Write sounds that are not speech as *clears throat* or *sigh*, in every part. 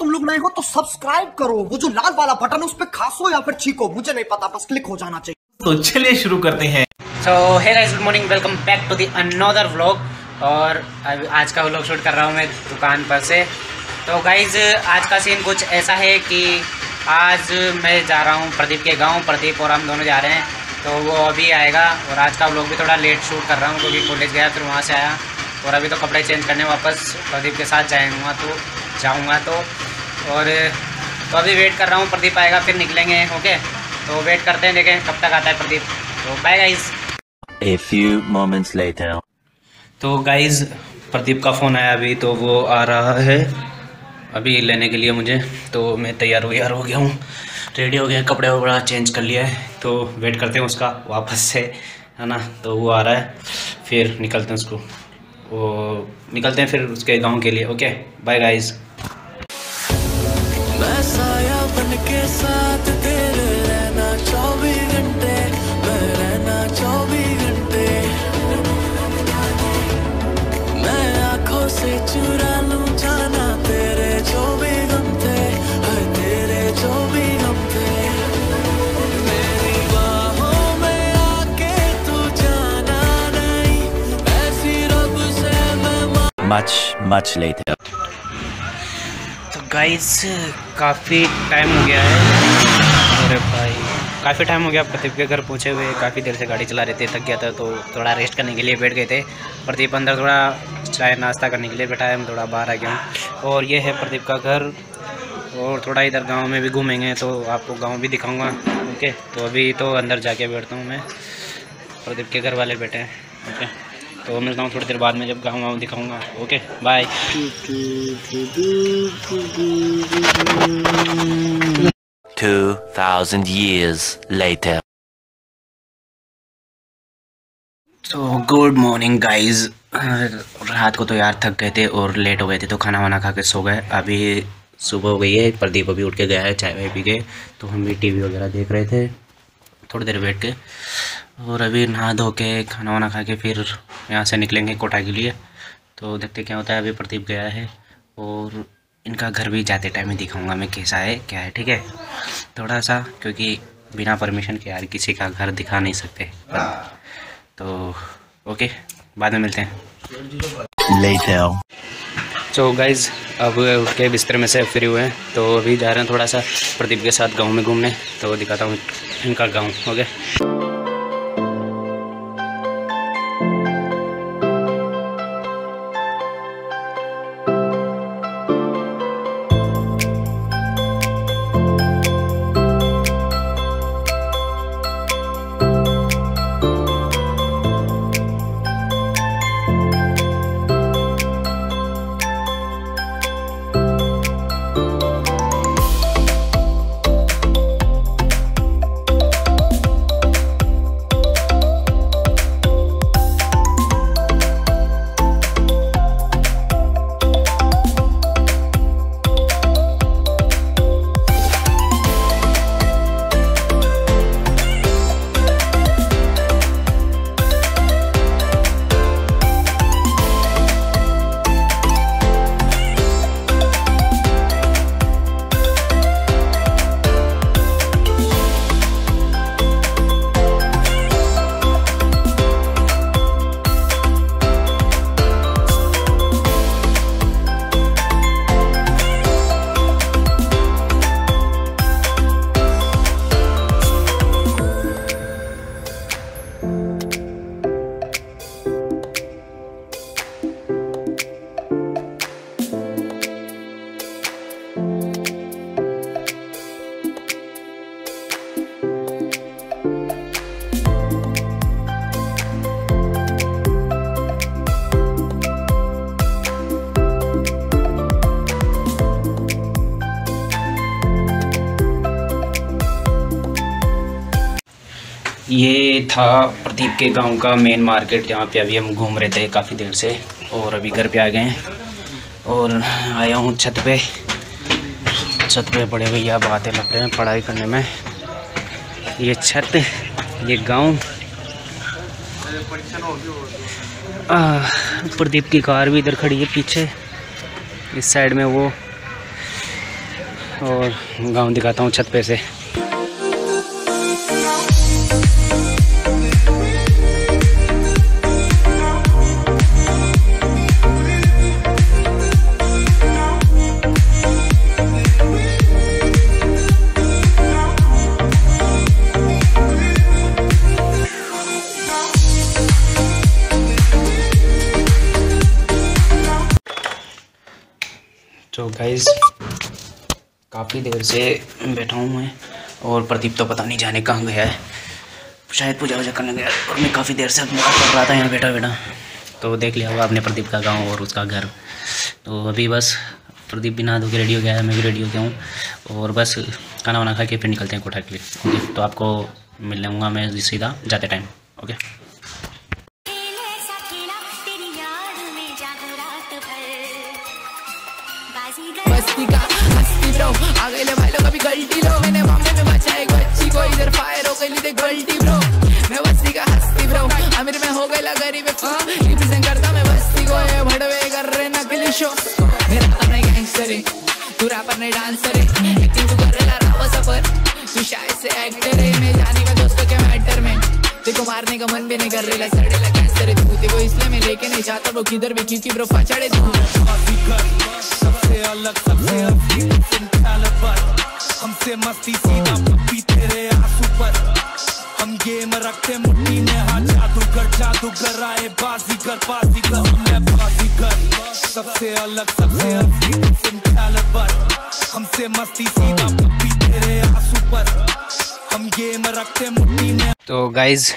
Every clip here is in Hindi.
तुम लोग नए हो तो सब्सक्राइब करो। वो जो लाल वाला बटन है उस पर खासो या फिर छीको मुझे नहीं पता बस क्लिक हो जाना चाहिए। तो चलिए शुरू करते हैं। So hey guys good morning welcome back to the another vlog और आज का व्लॉग शूट कर रहा हूँ मैं दुकान पर से। तो गाइज़ आज का सीन कुछ ऐसा है कि आज मैं जा रहा हूँ प्रदीप के गाँव। प्रदीप और हम दोनों जा रहे हैं। तो वो अभी आएगा और आज का व्लॉग भी थोड़ा लेट शूट कर रहा हूँ क्योंकि कॉलेज गया फिर वहाँ से आया। और अभी तो कपड़े चेंज करने वापस प्रदीप के साथ जाऊँगा तो जाऊँगा तो और तो अभी वेट कर रहा हूँ प्रदीप आएगा फिर निकलेंगे ओके तो वेट करते हैं देखें कब तक आता है प्रदीप। तो bye guys A few moments later. तो गाइज़ प्रदीप का फ़ोन आया अभी तो वो आ रहा है अभी लेने के लिए मुझे। तो मैं तैयार वैयार हो गया हूँ। रेडी हो गया कपड़े वपड़ा चेंज कर लिया है। तो वेट करते हैं उसका वापस से है ना? तो वो आ रहा है फिर निकलते हैं उसको। वो निकलते हैं फिर उसके गाँव के लिए ओके बाय गाइज़ साथ तेरे रहना चौबीस घंटे मैं रहना चौबीस घंटे मैं आँखों से चुरा लूँ जाना तेरे गम थे हाय तेरे जो मेरी बाहों में आके तू जाना नहीं ऐसी रब से Much, much later. गाइस काफ़ी टाइम हो गया है। अरे भाई, काफ़ी टाइम हो गया। प्रदीप के घर पहुँचे हुए, काफ़ी देर से गाड़ी चला रहे थे, थक गया था तो थोड़ा रेस्ट करने के लिए बैठ गए थे। प्रदीप अंदर थोड़ा चाय नाश्ता करने के लिए बैठा है मैं थोड़ा बाहर आ गया हूँ। और ये है प्रदीप का घर, और थोड़ा इधर गाँव में भी घूमेंगे तो आपको गाँव भी दिखाऊँगा। ओके तो अभी तो अंदर जाके बैठता हूँ मैं। प्रदीप के घर वाले बैठे हैं। ओके तो मिलता हूँ थोड़ी देर बाद में जब गाँव वाँव दिखाऊँगा। Okay bye Two thousand years later. तो गुड मॉर्निंग गाइस रात को तो यार थक गए थे और लेट हो गए थे तो खाना वाना खा के सो गए। अभी सुबह हो गई है प्रदीप अभी उठ के गया है चाय वाय पी के। तो हम भी टीवी वगैरह देख रहे थे थोड़ी देर बैठ के। और अभी नहा धो के खाना वाना खा के फिर यहाँ से निकलेंगे कोटा के लिए। तो देखते क्या होता है अभी प्रदीप गया है और इनका घर भी जाते टाइम ही दिखाऊँगा मैं कैसा है क्या है ठीक है? थोड़ा सा क्योंकि बिना परमिशन के यार किसी का घर दिखा नहीं सकते तो ओके बाद में मिलते हैं. सो गाइज़ अब उठ के बिस्तर में से फ्री हुए हैं तो अभी जा रहे हैं थोड़ा सा प्रदीप के साथ गाँव में घूमने तो दिखाता हूँ इनका गाँव ओके था प्रदीप के गाँव का मेन मार्केट जहाँ पे अभी हम घूम रहे थे काफ़ी देर से और अभी घर पे आ गए हैं। और आया हूँ छत पे। छत पे बड़े भैया बातें लग रहे हैं पढ़ाई करने में। ये छत, ये गाँव। प्रदीप की कार भी इधर खड़ी है पीछे। इस साइड में वो। और गाँव दिखाता हूँ छत पे से। गाइज़ काफ़ी देर से बैठा हूँ मैं और प्रदीप तो पता नहीं जाने कहाँ गया है। शायद पूजा वूजा करने गया और मैं काफ़ी देर से अपने कर रहा था यहाँ बैठा बैठा। तो देख लिया होगा आपने प्रदीप का गाँव और उसका घर। तो अभी बस प्रदीप भी नहा धो के रेडी हो गया है, मैं भी रेडी हो गया हूँ। और बस खाना वाना खा के फिर निकलते हैं कोठा के लिए। तो आपको मिल लूँगा मैं सीधा, जाते टाइम ओके? मस्ती का हस्ती ब्रो आ गए भाई लोग, अभी गलती लो मैंने मामले में बचा एक बच्ची को, इधर फायर हो गई लीधे गलती ब्रो मैं बस्ती का, हस्ती ब्रो अमीर में हो गई गरीब रिप्रेजेंट करता मैं बस्ती को, ये भड़वे कर रहे नकली शो मेरा अपना गैंगस्टर है तू रैपर नहीं डांसर है देखो मारने का मन भी नहीं कर रहा सड़े लगा कैंसर है तू देखो इसलिए मैं लेके नहीं जाता ब्रो किधर भी क्योंकि ब्रो फचड़े तू। सबसे अलग सबसे हमसे मस्ती सीधा पप्पी तेरे आँसू पर। हम गेम रखते मुट्ठी में हाँ जादूगर जादूगर आए बाजीगर बाजीगर। मैं बाजीगर। सबसे अलग सबसे हमसे मस्ती सीधा पप्पी तेरे आँसू पर। हम गेम रखते मुट्ठी में तो गाइज़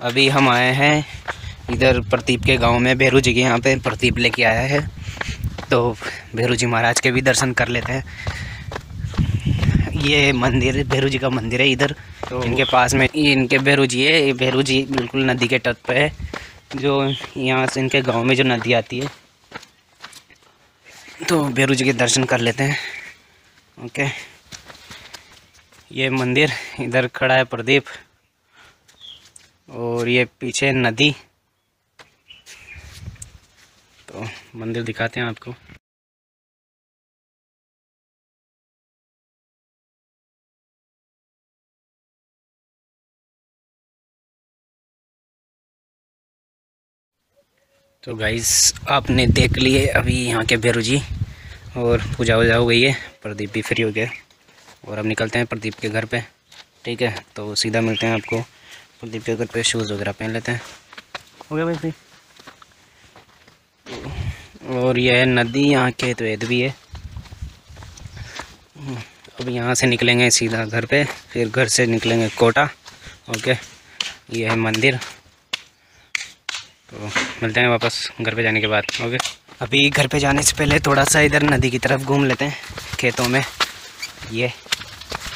अभी हम आए हैं इधर प्रदीप के गाँव में। भैरू जी के यहाँ पे प्रदीप लेके आया है। तो भैरू जी महाराज के भी दर्शन कर लेते हैं। ये मंदिर भैरू जी का मंदिर है इधर। तो इनके पास में ये इनके भैरू जी है। ये भैरू जी बिल्कुल नदी के तट पे है। जो यहाँ से इनके गाँव में जो नदी आती है। तो भैरू जी के दर्शन कर लेते हैं। ओके। ये मंदिर इधर खड़ा है प्रदीप। और ये पीछे नदी। तो मंदिर दिखाते हैं आपको। तो गाइस आपने देख लिए अभी यहाँ के भैरू जी और पूजा वूजा हो गई है। प्रदीप भी फ्री हो गया। और अब निकलते हैं प्रदीप के घर पे। ठीक है तो सीधा मिलते हैं आपको। प्रदीप के घर पे शूज़ वगैरह पहन लेते हैं। हो गया भाई और यह है नदी, यहाँ खेत वेत भी है। अब यहाँ से निकलेंगे सीधा घर पे, फिर घर से निकलेंगे कोटा, ओके। ये है मंदिर। तो मिलते हैं वापस घर पे जाने के बाद, ओके। अभी घर पे जाने से पहले थोड़ा सा इधर नदी की तरफ़ घूम लेते हैं, खेतों में। ये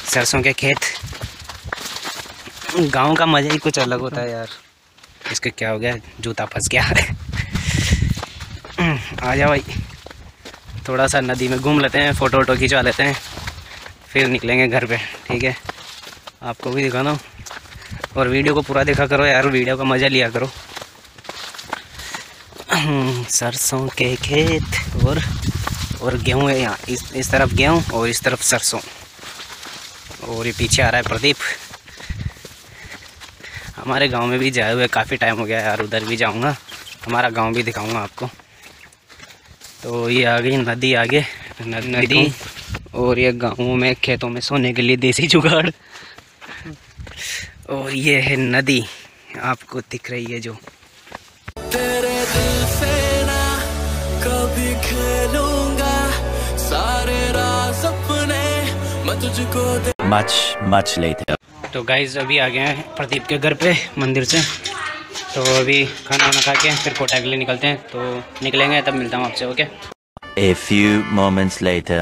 सरसों के खेत। गाँव का मज़ा ही कुछ अलग होता है यार। इसके क्या हो गया? जूता फंस गया। *clears throat* आ जाओ भाई। थोड़ा सा नदी में घूम लेते हैं, फ़ोटो वोटो खिंचवा लेते हैं। फिर निकलेंगे घर पे, ठीक है? आपको भी दिखा दो और वीडियो को पूरा देखा करो यार, वीडियो का मज़ा लिया करो। *clears throat* सरसों के खेत और और गेहूँ है यहाँ। इस इस तरफ़ गेहूँ और इस तरफ़ सरसों। और ये पीछे आ रहा है प्रदीप। हमारे गाँव में भी जाए हुए काफ़ी टाइम हो गया यार उधर भी जाऊँगा। हमारा गाँव भी दिखाऊँगा आपको। तो ये आ गई नदी आगे नदी और ये गाँवों में खेतों में सोने के लिए देसी जुगाड़। और ये है नदी आपको दिख रही है जो। तेरे दिल से ना कभी खेलूँगा सारे राज मैं तुझको Much, much later. तो गाइज़ अभी आ गए हैं प्रदीप के घर पे मंदिर से। तो अभी खाना वाना खा के फिर कोटा के लिए निकलते हैं। तो निकलेंगे तब मिलता हूँ आपसे okay A few moments later.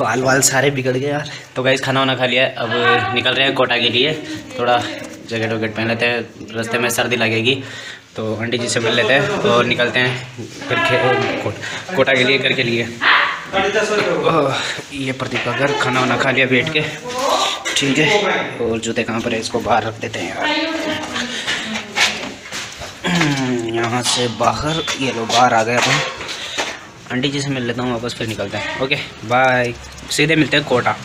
बाल वाल सारे बिगड़ गए यार। तो गाइज़ खाना वाना खा लिया। अब निकल रहे हैं कोटा के लिए। थोड़ा जैकेट वैकेट पहन लेते हैं। रास्ते में सर्दी लगेगी। तो आंटी जी से मिल लेते हैं और निकलते हैं घर के कोट, कोटा के लिए घर के लिए। ये प्रदीप का घर। खाना वाना खा लिया बैठ के। ठीक है। और जूते कहाँ पर है? इसको बाहर रख देते हैं यार। यहाँ से बाहर ये लोग बाहर आ गए अपन। आंटी जी से मिल लेता हूँ वापस फिर निकलते हैं। Okay bye. सीधे मिलते हैं Kota.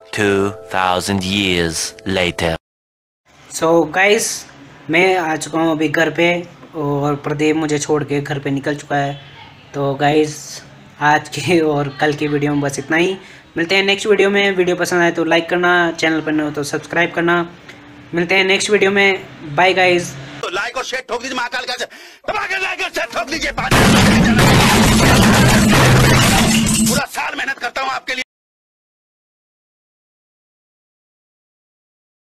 2000 years later. So guys मैं आ चुका हूँ अभी घर पे और प्रदीप मुझे छोड़ के घर पे निकल चुका है। तो गाइस आज के *laughs* और कल की वीडियो में बस इतना ही। मिलते हैं नेक्स्ट वीडियो में। वीडियो पसंद आए तो लाइक करना चैनल पर न हो तो सब्सक्राइब करना। मिलते हैं नेक्स्ट वीडियो में। बाय गाइज़ लाइक और शेयर ठोक दीजिए महाकाल का लाइक और शेयर ठोक दीजिए पूरा साल मेहनत करता हूँ आपके लिए।